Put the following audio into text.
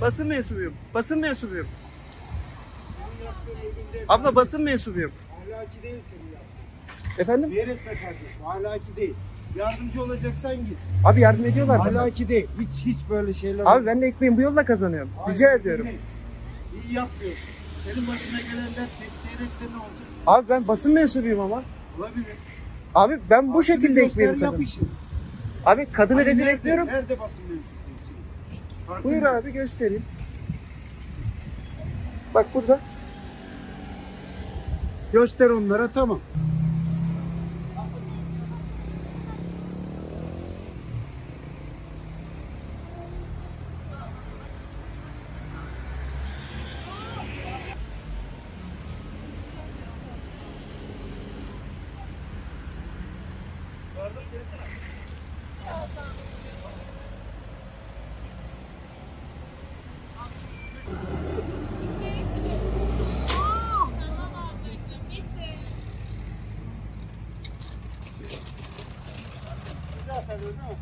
basın mensubuyum. Basın mensubuyum. Abla basın mensubuyum. Ahlaki değil senin yaptığın. Efendim? Ziyaret be kardeşim. Ahlaki değil. Yardımcı olacaksan git. Abi yardım ediyorlar bana. Ahlaki değil. Hiç hiç böyle şeyler Abi ben de ekmeğimi bu yolla kazanıyorum. Rica Hayır, ediyorum. değil. İyi yapmıyorsun. Senin başına gelenler seni seyretsen ne olacak? Abi ben basın mensubuyum ama. Olabilir. Abi ben bu Hakkını şekilde ekmeğimi kazanıyorum. Abi kadını Hani rezil nerede- etmiyorum. Nerede basın mensubu Farklı Buyur mi? abi göstereyim. Bak burada. Göster onlara tamam. Thank you. Graças a Deus, não.